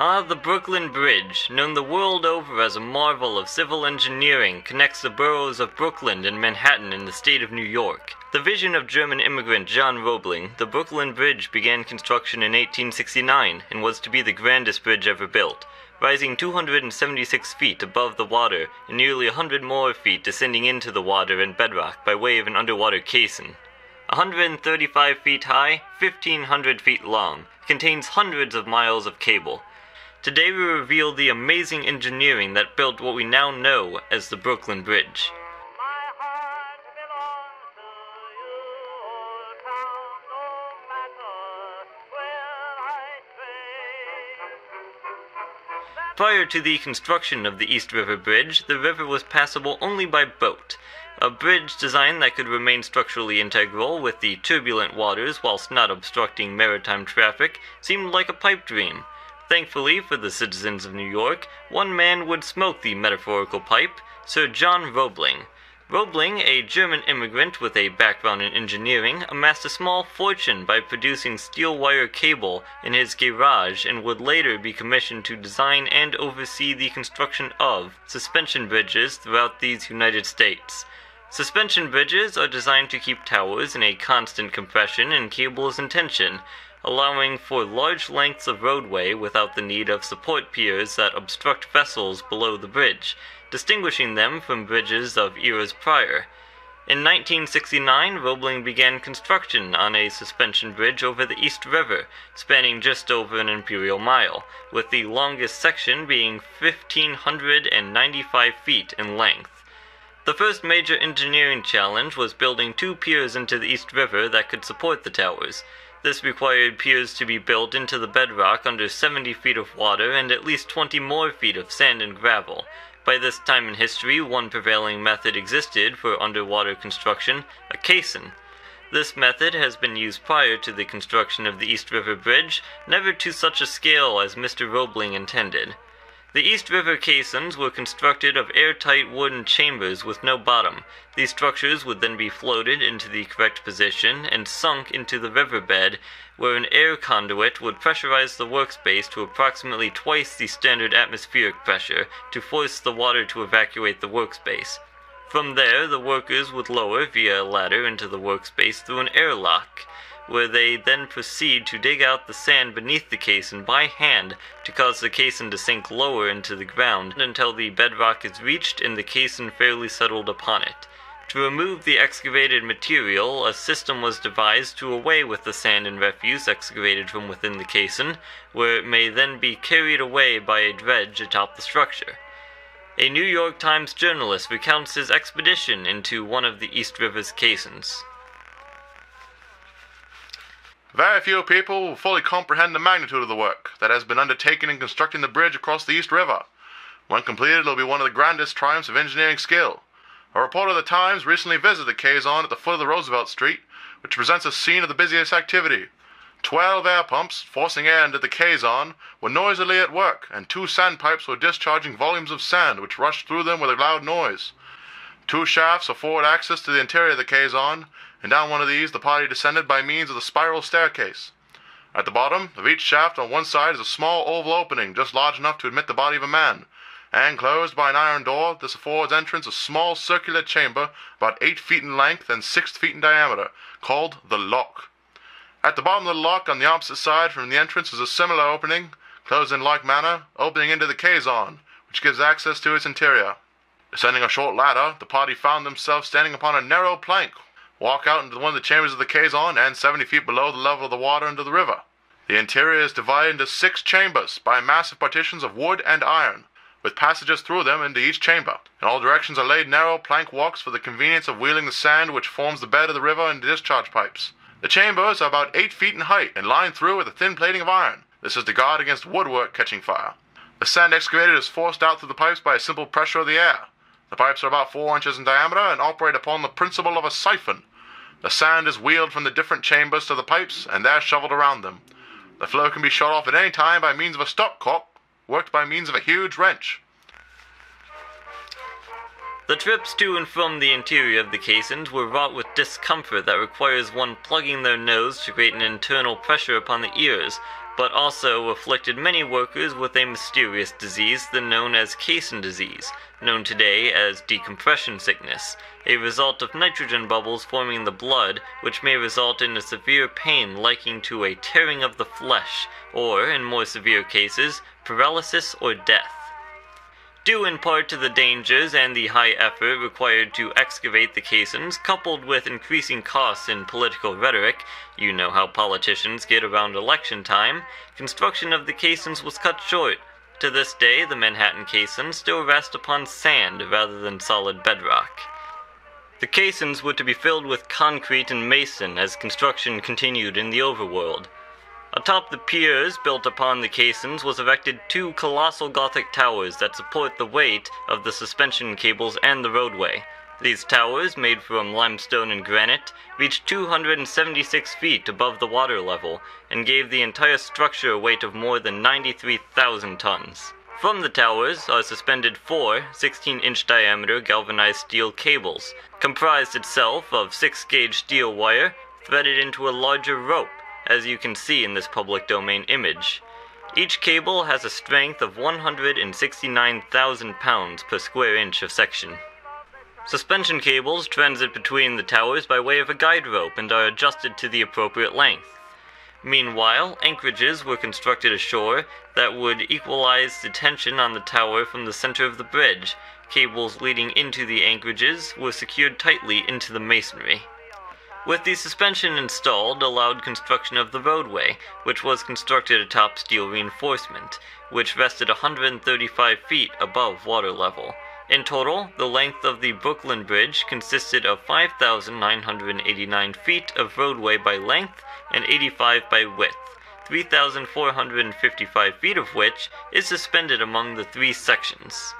Ah, the Brooklyn Bridge, known the world over as a marvel of civil engineering, connects the boroughs of Brooklyn and Manhattan in the state of New York. The vision of German immigrant John Roebling, the Brooklyn Bridge began construction in 1869 and was to be the grandest bridge ever built, rising 276 feet above the water and nearly 100 more feet descending into the water and bedrock by way of an underwater caisson. 135 feet high, 1500 feet long, contains hundreds of miles of cable. Today we reveal the amazing engineering that built what we now know as the Brooklyn Bridge. My heart belongs to you, town, no matter where I stray. Prior to the construction of the East River Bridge, the river was passable only by boat. A bridge design that could remain structurally integral with the turbulent waters whilst not obstructing maritime traffic seemed like a pipe dream. Thankfully for the citizens of New York, one man would smoke the metaphorical pipe Sir John Roebling. Roebling, a German immigrant with a background in engineering, amassed a small fortune by producing steel wire cable in his garage and would later be commissioned to design and oversee the construction of suspension bridges throughout these United States. Suspension bridges are designed to keep towers in a constant compression and cables in tension, allowing for large lengths of roadway without the need of support piers that obstruct vessels below the bridge, distinguishing them from bridges of eras prior. In 1969, Roebling began construction on a suspension bridge over the East River, spanning just over an imperial mile, with the longest section being 1,595 feet in length. The first major engineering challenge was building two piers into the East River that could support the towers. This required piers to be built into the bedrock under 70 feet of water and at least 20 more feet of sand and gravel. By this time in history, one prevailing method existed for underwater construction a caisson. This method has been used prior to the construction of the East River Bridge, never to such a scale as Mr. Roebling intended. The East River caissons were constructed of airtight wooden chambers with no bottom. These structures would then be floated into the correct position and sunk into the riverbed, where an air conduit would pressurize the workspace to approximately twice the standard atmospheric pressure to force the water to evacuate the workspace. From there, the workers would lower via a ladder into the workspace through an airlock where they then proceed to dig out the sand beneath the caisson by hand to cause the caisson to sink lower into the ground until the bedrock is reached and the caisson fairly settled upon it. To remove the excavated material, a system was devised to away with the sand and refuse excavated from within the caisson, where it may then be carried away by a dredge atop the structure. A New York Times journalist recounts his expedition into one of the East River's caissons. Very few people will fully comprehend the magnitude of the work that has been undertaken in constructing the bridge across the East River. When completed, it will be one of the grandest triumphs of engineering skill. A reporter of the Times recently visited the caisson at the foot of the Roosevelt Street, which presents a scene of the busiest activity. Twelve air pumps, forcing air into the caisson, were noisily at work, and two sand pipes were discharging volumes of sand which rushed through them with a loud noise. Two shafts afford access to the interior of the caisson, and down one of these the party descended by means of the spiral staircase. At the bottom of each shaft on one side is a small oval opening just large enough to admit the body of a man, and closed by an iron door, this affords entrance to a small circular chamber about eight feet in length and six feet in diameter, called the lock. At the bottom of the lock on the opposite side from the entrance is a similar opening, closed in like manner, opening into the caisson, which gives access to its interior. Descending a short ladder, the party found themselves standing upon a narrow plank. Walk out into one of the chambers of the caisson, and seventy feet below the level of the water into the river. The interior is divided into six chambers by massive partitions of wood and iron, with passages through them into each chamber. In all directions are laid narrow plank walks for the convenience of wheeling the sand which forms the bed of the river into discharge pipes. The chambers are about eight feet in height and lined through with a thin plating of iron. This is to guard against woodwork catching fire. The sand excavated is forced out through the pipes by a simple pressure of the air. The pipes are about four inches in diameter and operate upon the principle of a siphon. The sand is wheeled from the different chambers to the pipes and there shoveled around them. The flow can be shut off at any time by means of a stopcock, worked by means of a huge wrench. The trips to and from the interior of the caissons were wrought with discomfort that requires one plugging their nose to create an internal pressure upon the ears, but also afflicted many workers with a mysterious disease then known as caisson disease, known today as decompression sickness, a result of nitrogen bubbles forming in the blood, which may result in a severe pain liking to a tearing of the flesh, or, in more severe cases, paralysis or death. Due in part to the dangers and the high effort required to excavate the caissons, coupled with increasing costs in political rhetoric, you know how politicians get around election time, construction of the caissons was cut short. To this day, the Manhattan caissons still rest upon sand rather than solid bedrock. The caissons were to be filled with concrete and mason as construction continued in the overworld. Atop the piers built upon the caissons was erected two colossal Gothic towers that support the weight of the suspension cables and the roadway. These towers, made from limestone and granite, reached 276 feet above the water level and gave the entire structure a weight of more than 93,000 tons. From the towers are suspended four 16 inch diameter galvanized steel cables, comprised itself of 6 gauge steel wire threaded into a larger rope as you can see in this public domain image. Each cable has a strength of 169,000 pounds per square inch of section. Suspension cables transit between the towers by way of a guide rope and are adjusted to the appropriate length. Meanwhile, anchorages were constructed ashore that would equalize the tension on the tower from the center of the bridge. Cables leading into the anchorages were secured tightly into the masonry. With the suspension installed, allowed construction of the roadway, which was constructed atop steel reinforcement, which rested 135 feet above water level. In total, the length of the Brooklyn Bridge consisted of 5,989 feet of roadway by length and 85 by width, 3,455 feet of which is suspended among the three sections.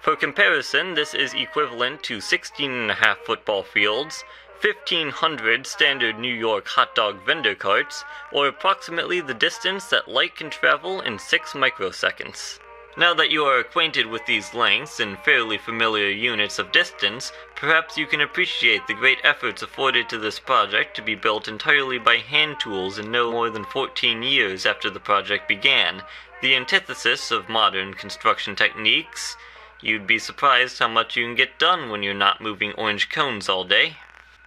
For comparison, this is equivalent to 16 and a half football fields, 1,500 standard New York hot dog vendor carts, or approximately the distance that light can travel in 6 microseconds. Now that you are acquainted with these lengths and fairly familiar units of distance, perhaps you can appreciate the great efforts afforded to this project to be built entirely by hand tools in no more than 14 years after the project began, the antithesis of modern construction techniques. You'd be surprised how much you can get done when you're not moving orange cones all day.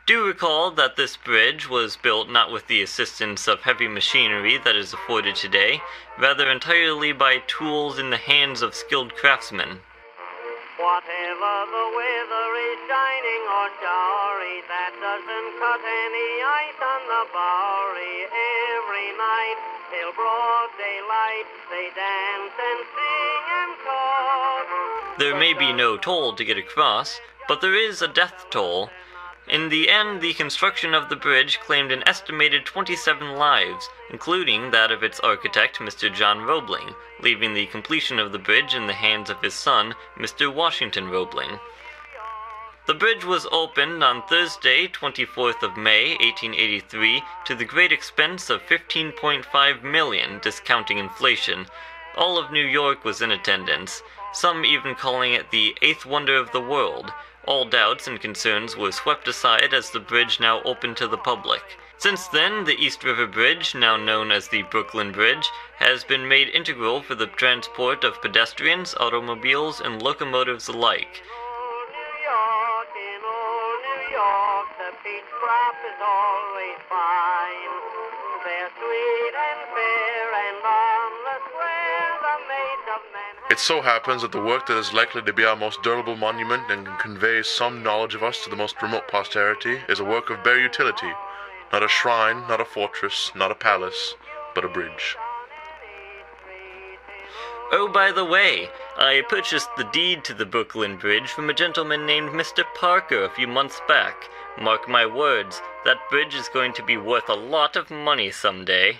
Do recall that this bridge was built not with the assistance of heavy machinery that is afforded today, rather entirely by tools in the hands of skilled craftsmen. Whatever the weather is shining or showery, that doesn't cut any ice on the Bowery. Every night till broad daylight, they dance and sing and talk. There may be no toll to get across, but there is a death toll. In the end, the construction of the bridge claimed an estimated 27 lives, including that of its architect, Mr. John Roebling, leaving the completion of the bridge in the hands of his son, Mr. Washington Roebling. The bridge was opened on Thursday, 24th of May, 1883, to the great expense of 15.5 million, discounting inflation. All of New York was in attendance, some even calling it the eighth wonder of the world. All doubts and concerns were swept aside as the bridge now opened to the public. Since then, the East River Bridge, now known as the Brooklyn Bridge, has been made integral for the transport of pedestrians, automobiles, and locomotives alike. Old New York, in old New York, the crop is always It so happens that the work that is likely to be our most durable monument and can convey some knowledge of us to the most remote posterity is a work of bare utility. Not a shrine, not a fortress, not a palace, but a bridge. Oh, by the way, I purchased the deed to the Brooklyn Bridge from a gentleman named Mr. Parker a few months back. Mark my words, that bridge is going to be worth a lot of money someday.